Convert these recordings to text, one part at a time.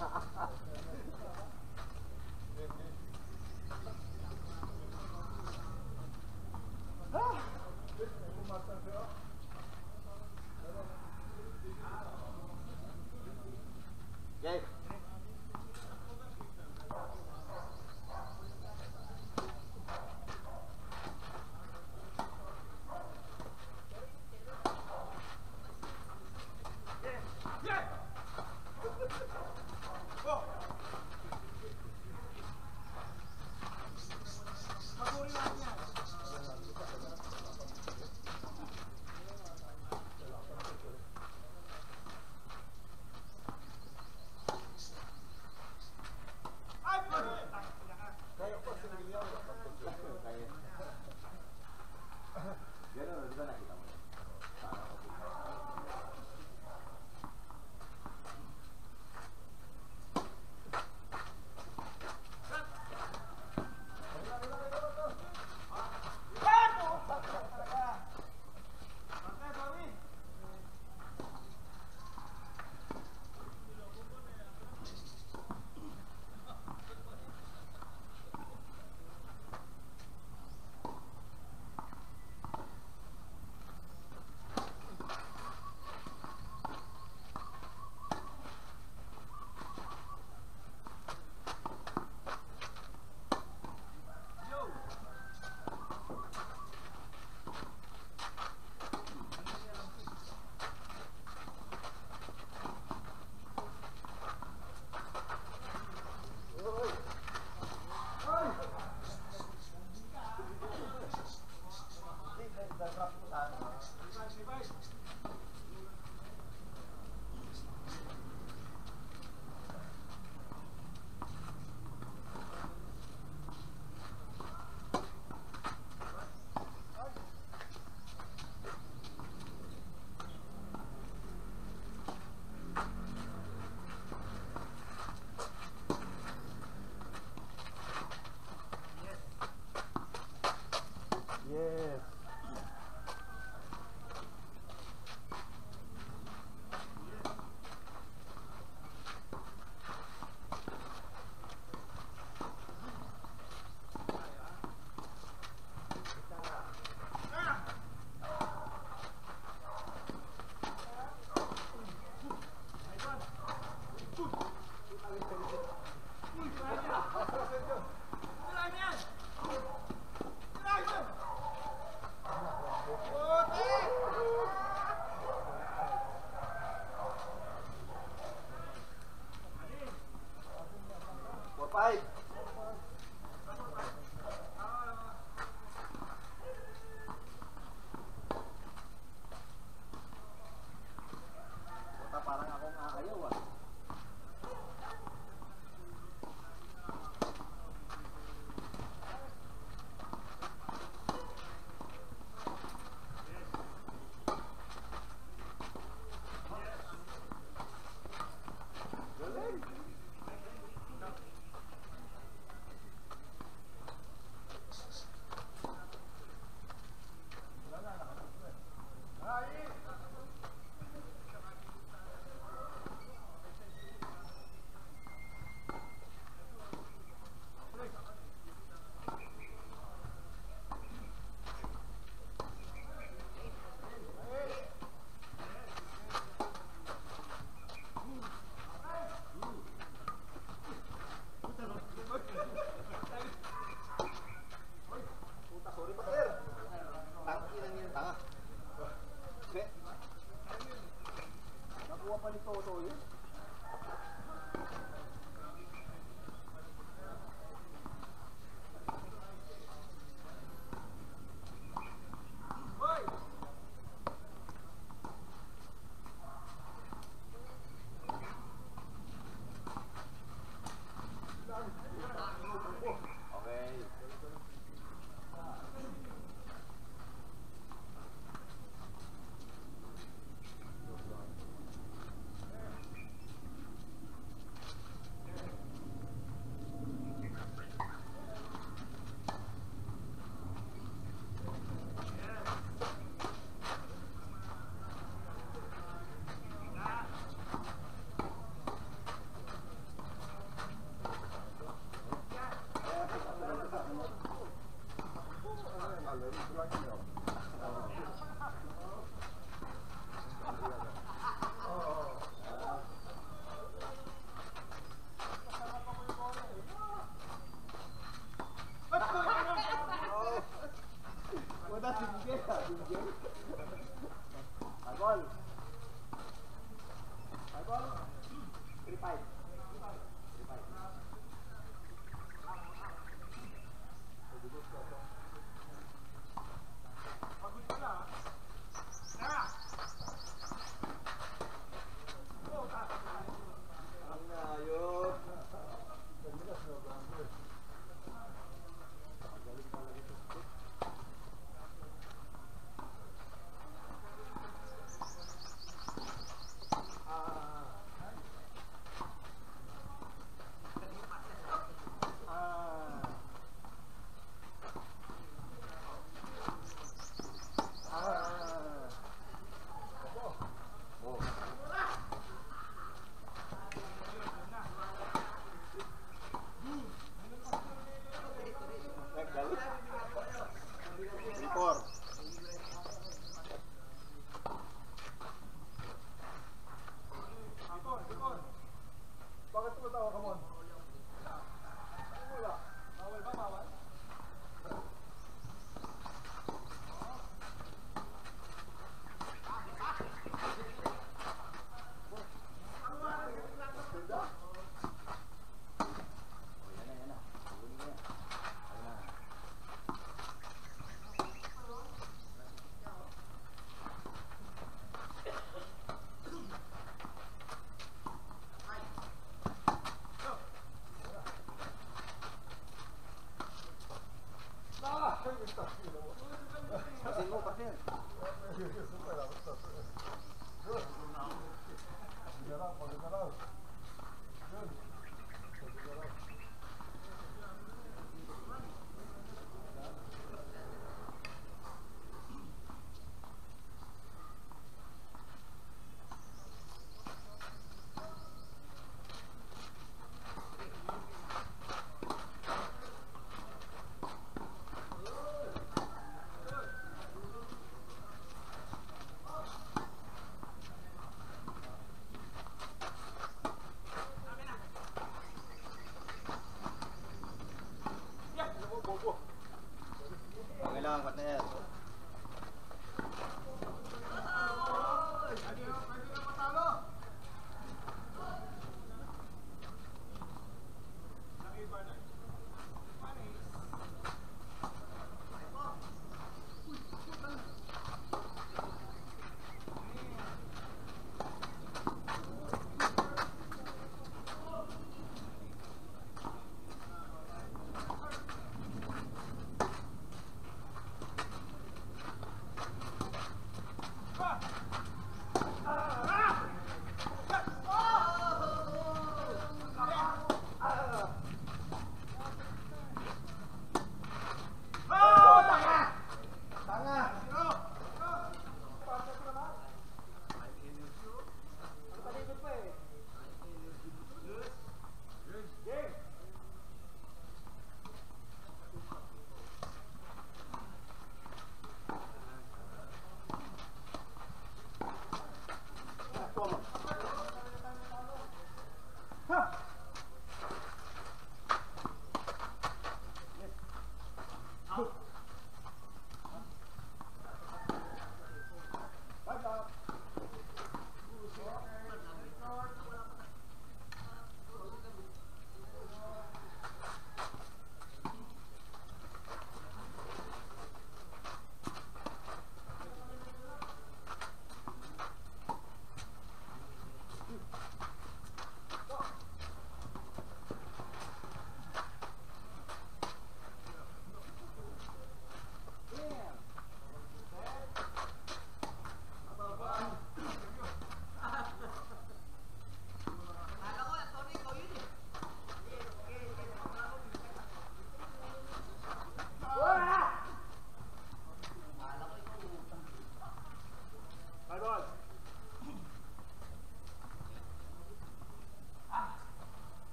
Ha ha ha.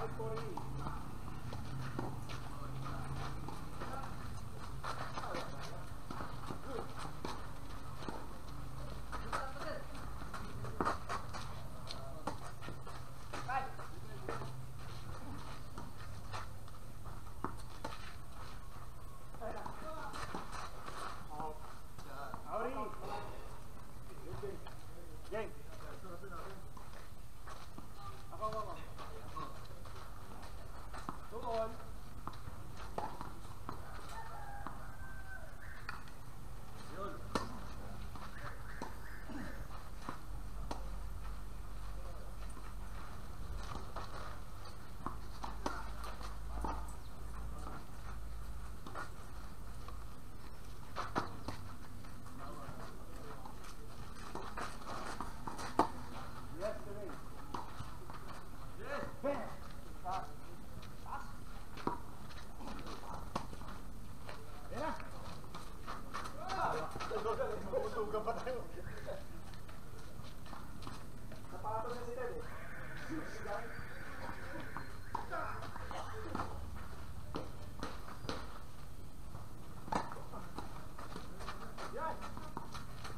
Out for me.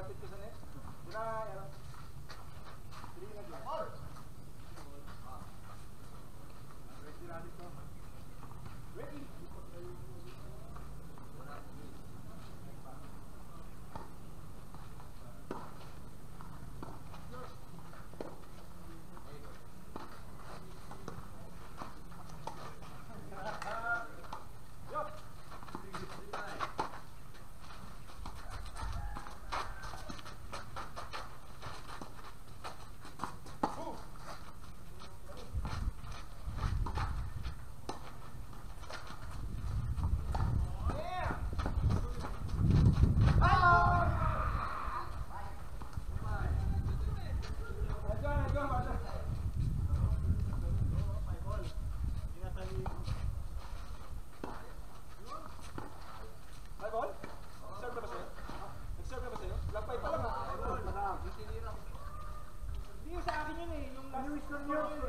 capítulos Yeah.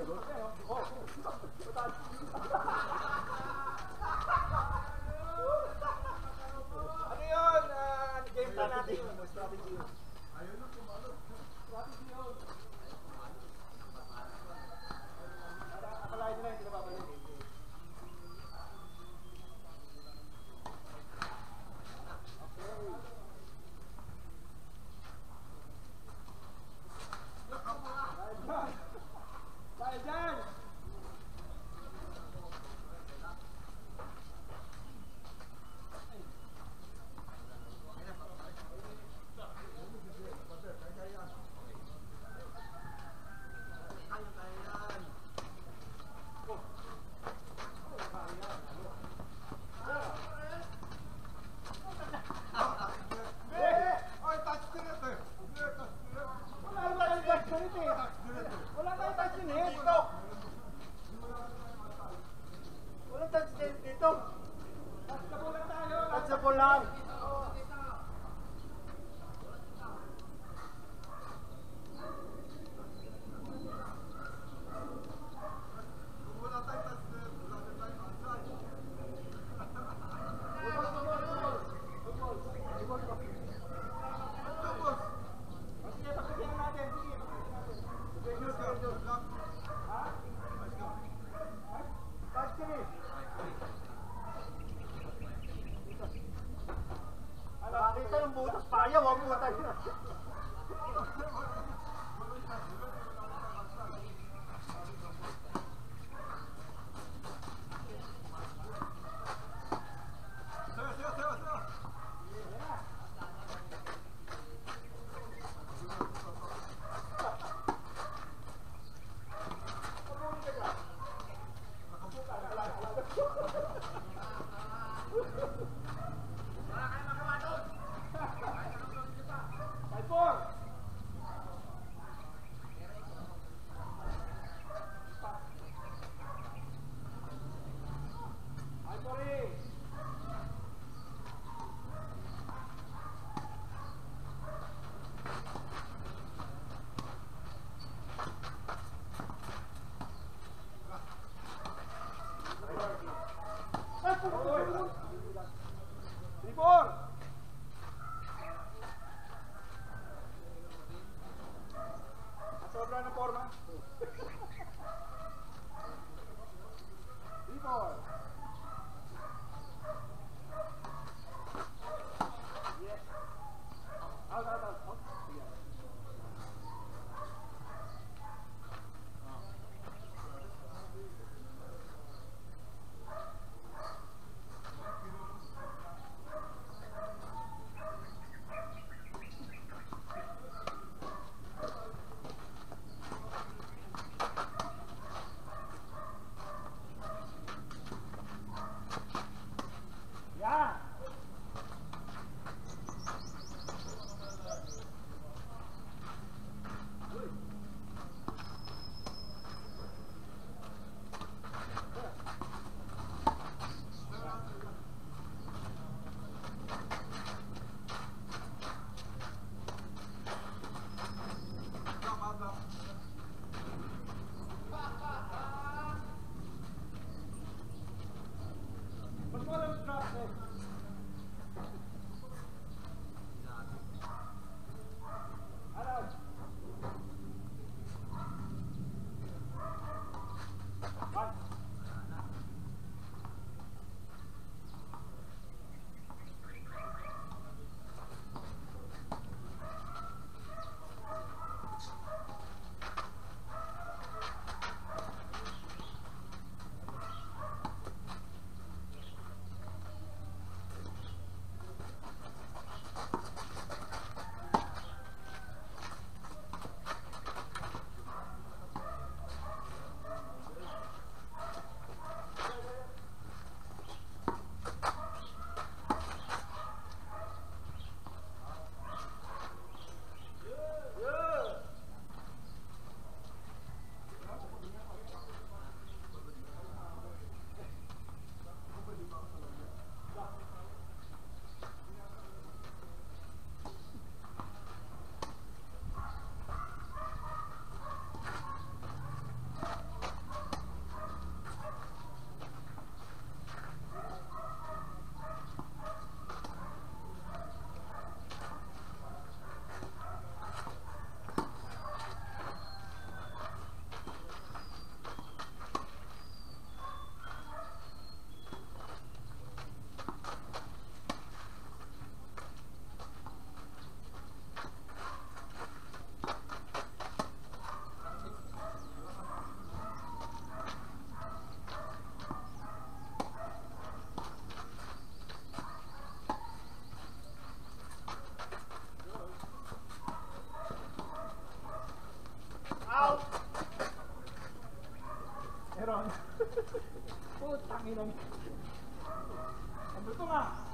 Obrigado. Out! Meron. Putang ina. Ano to nga?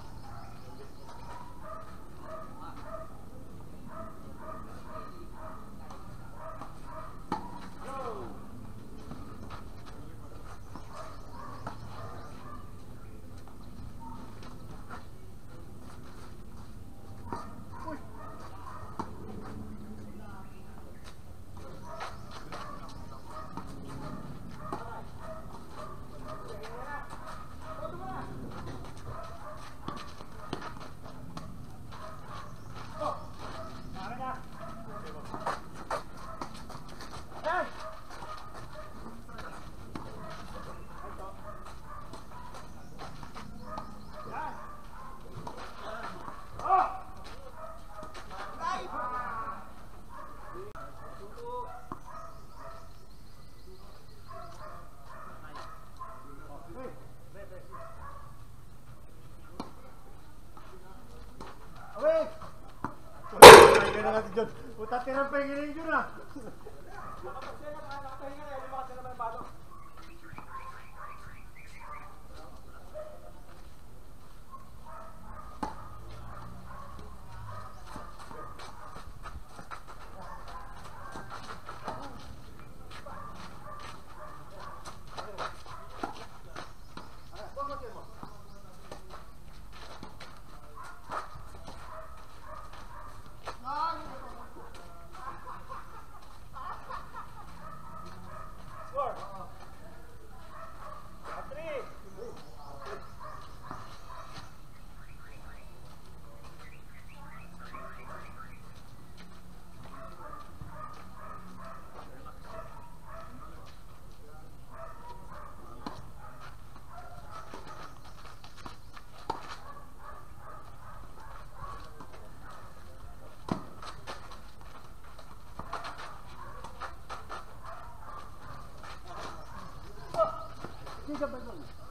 Natin dyan. Puta, tirang hiling dyan ah. fica abandonado.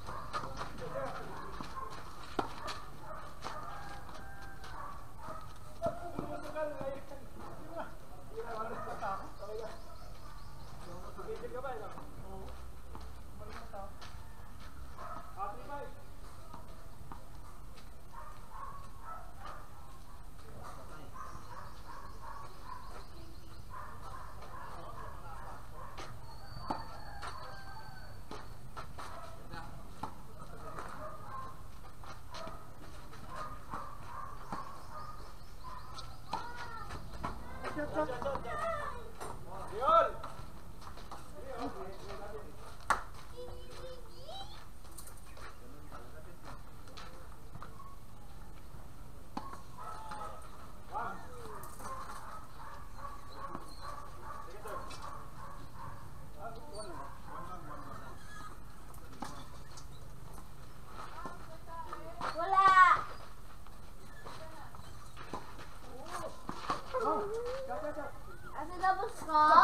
Yun! Ano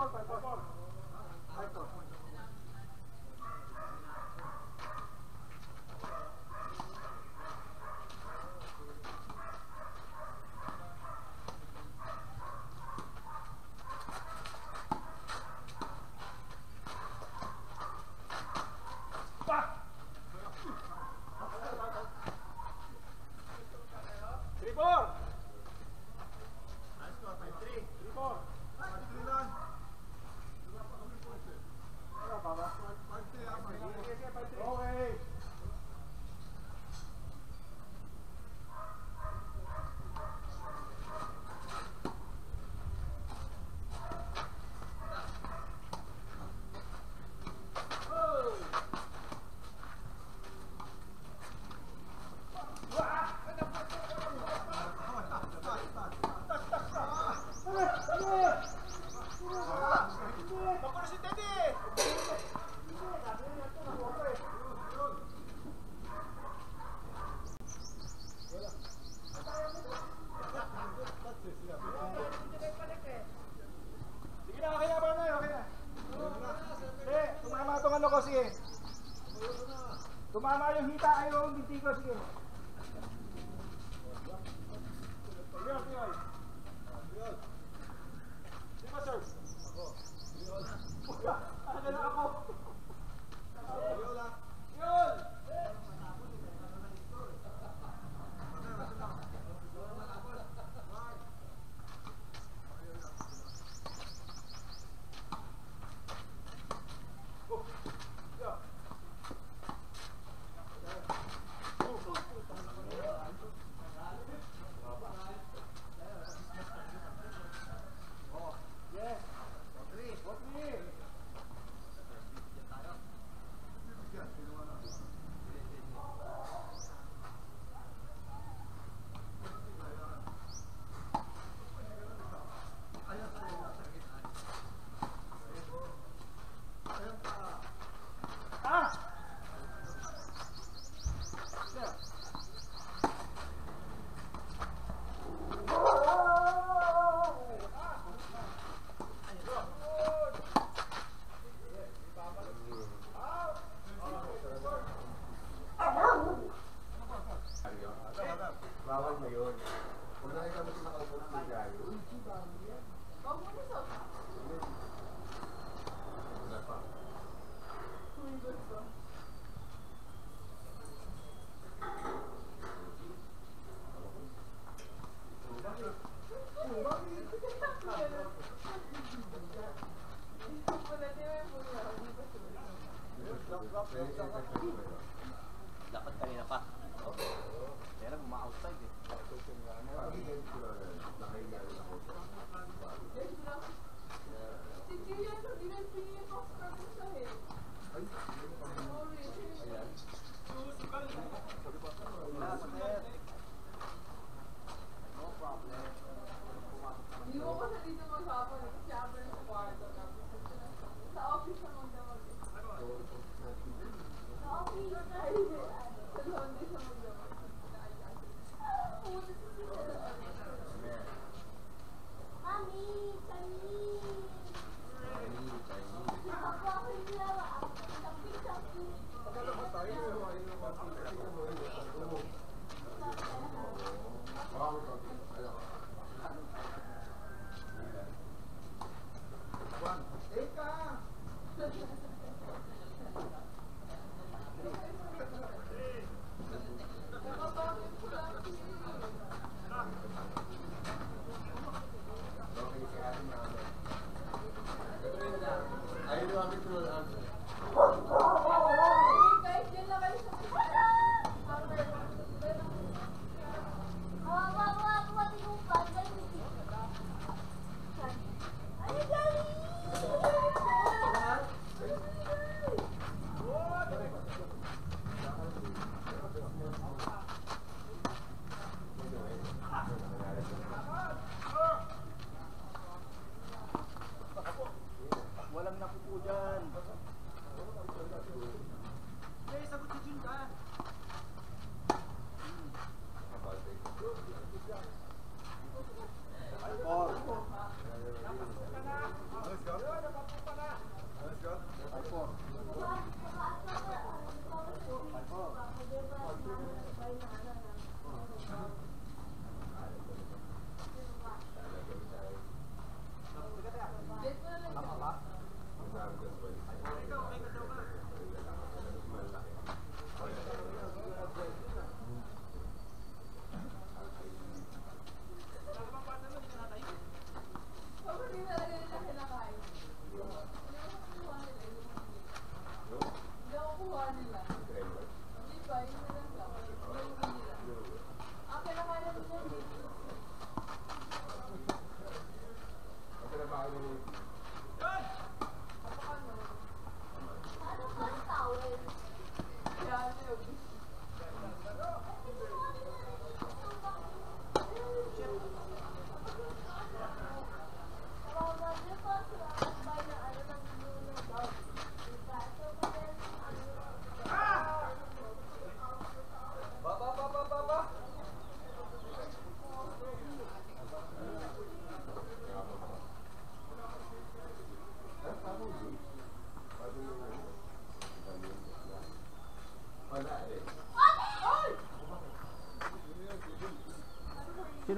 Corta, corta.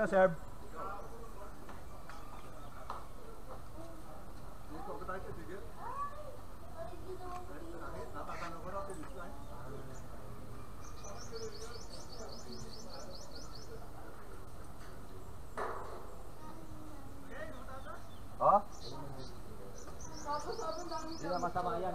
This line. Oh? Hindi na masama yan.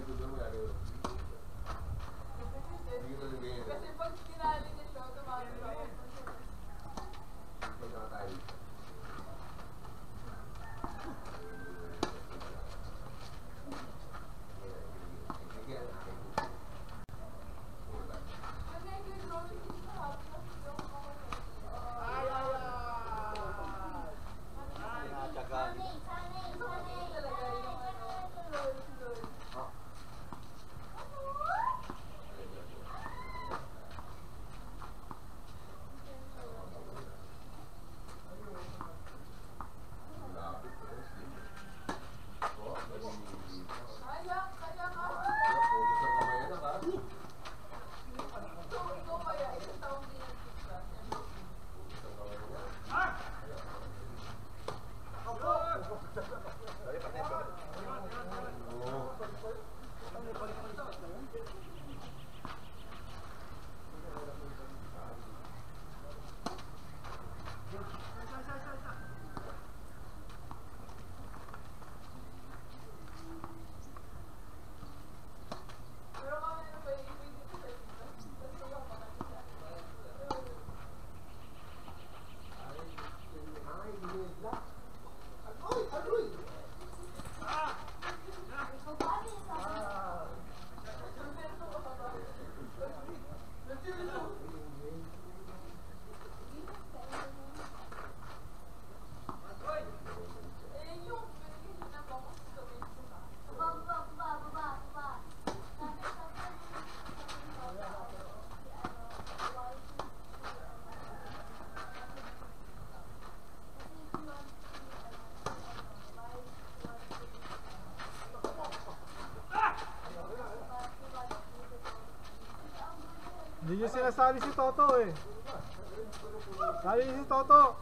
Você pode tirar ali e deixar o cavalo. Vou pegar uma tarifa. Nasali si Toto eh. Sali si Toto.